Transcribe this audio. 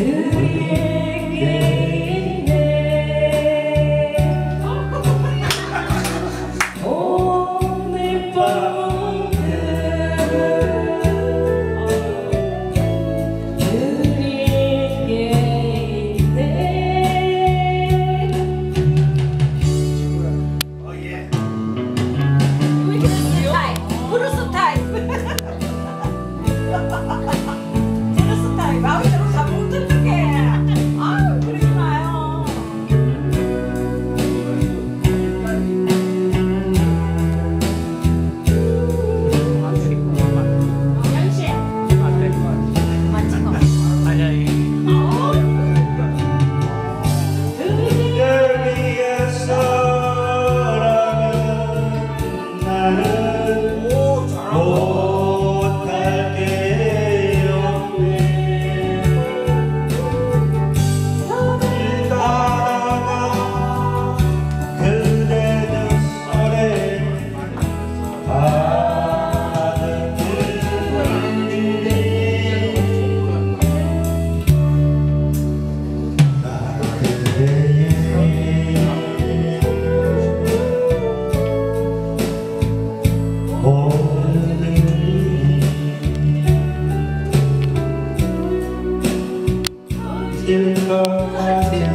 yeah Oh. you for